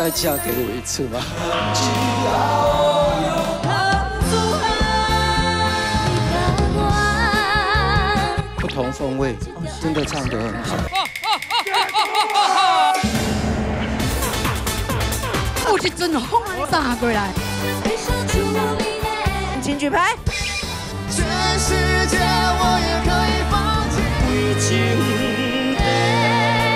再嫁给我一次吧。不同风味，真的唱得很好。我是真的红打过来，请举牌。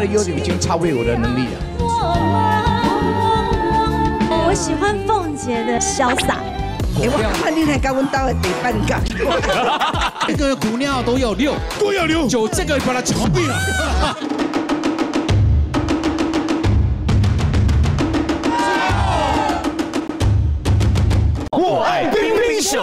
的优点已经超越我的能力了。我喜欢凤姐的潇洒。哎，我看你来跟我到的第半港。这个姑娘都要六，都要六，就这个把它枪毙了。我爱冰冰秀。